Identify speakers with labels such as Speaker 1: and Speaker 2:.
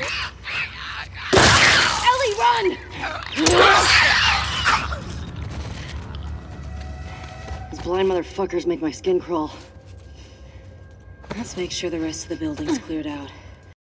Speaker 1: Ellie, run! These blind motherfuckers make my skin crawl. Let's make sure the rest of the building's cleared out.